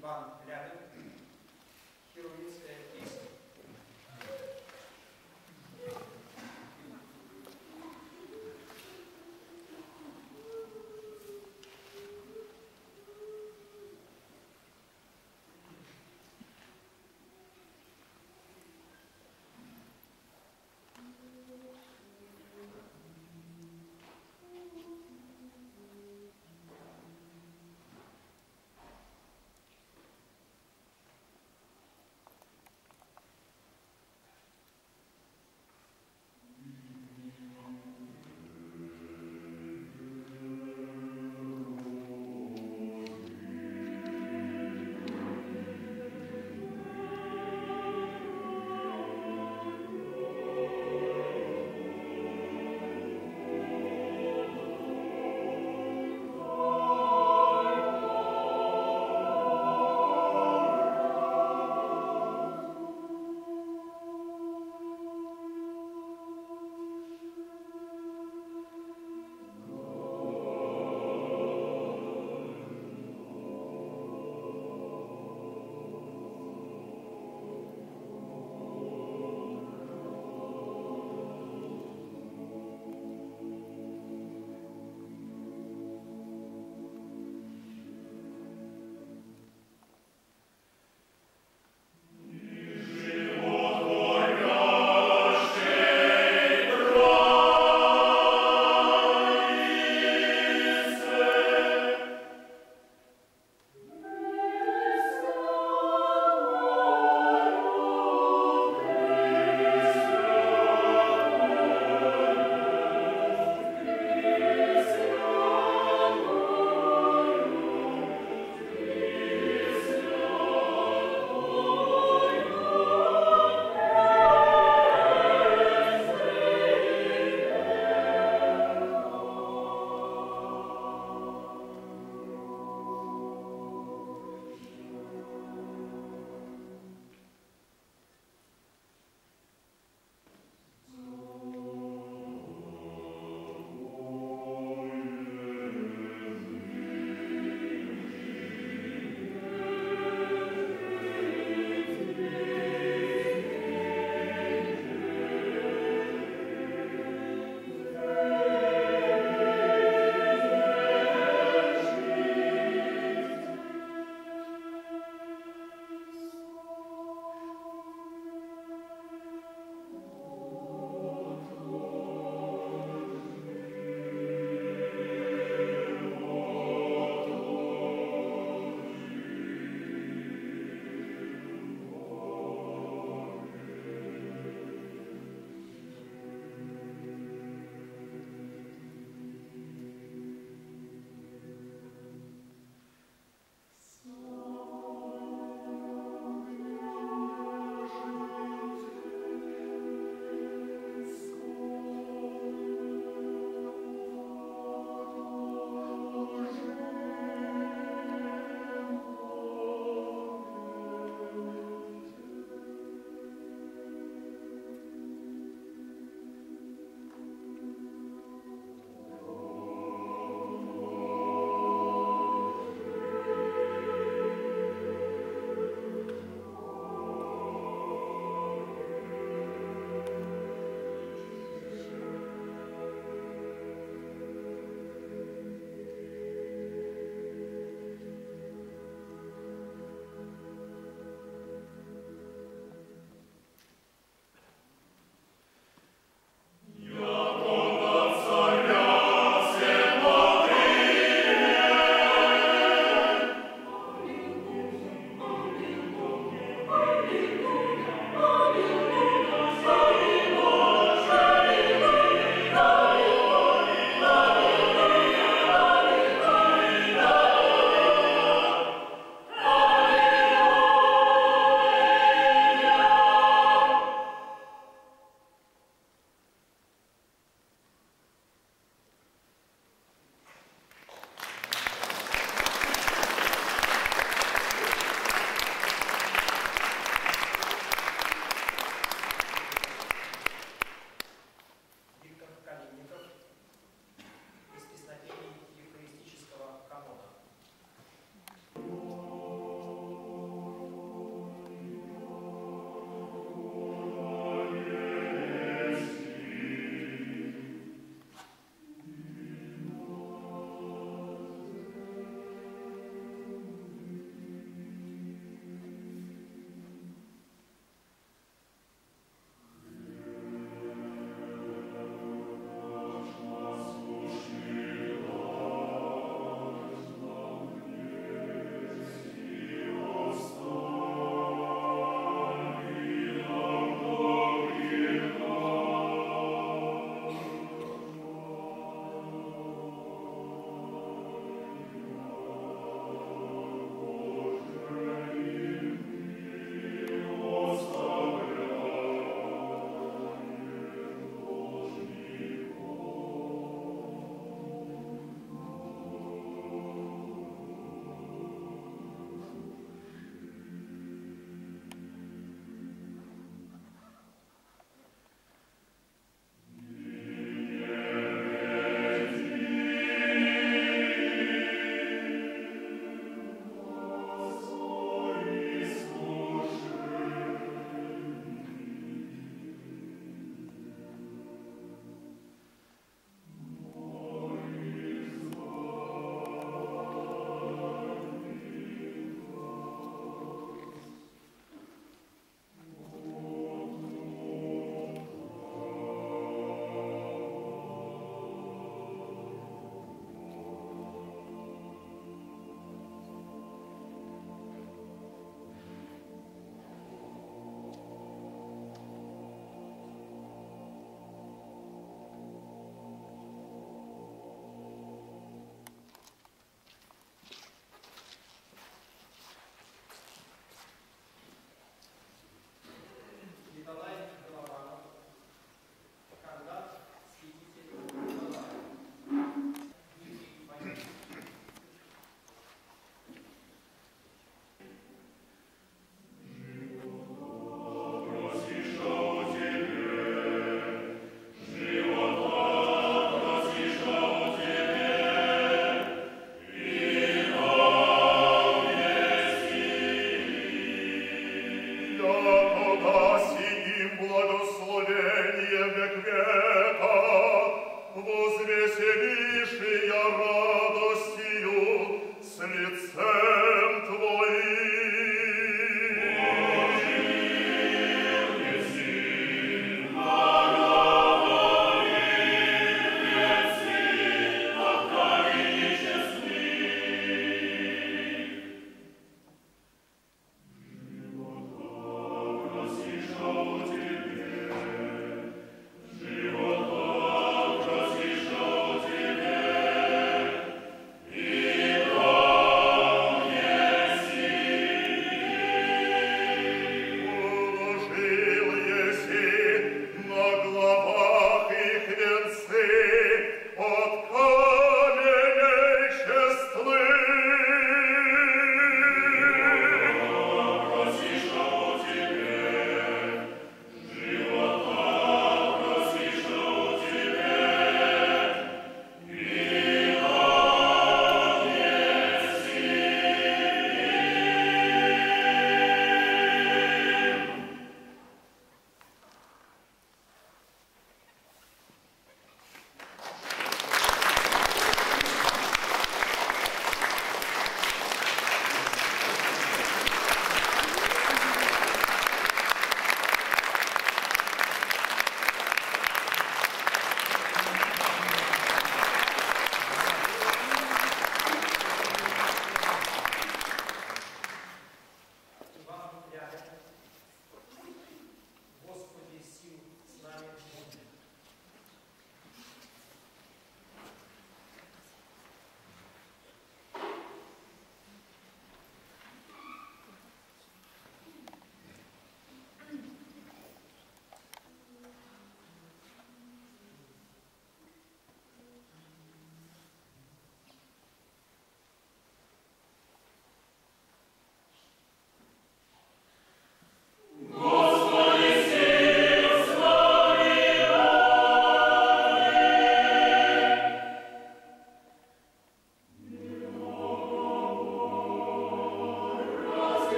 Иван рядом. Херувинская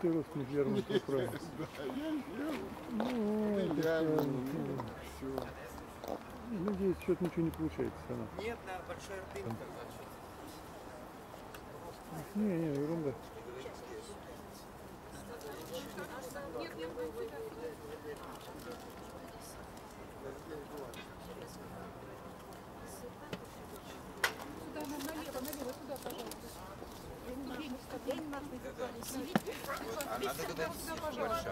Ты рост неверный поправил. Ну, это всё, ну, Надеюсь, что-то ничего не получается. Она. Нет, на большой ртынь Не, не, ерунда. Сюда, на- налево, налево, туда, пожалуйста. А надо когда Сюда.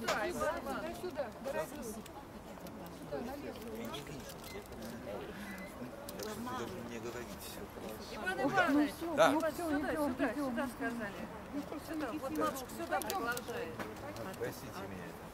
Сюда, сюда, дорогие. Сюда, налево. должен мне говорить все. Иван Иванович, Да. вот сюда, сюда, сюда сказали. Сюда, вот бабушка сюда продолжает. Простите меня.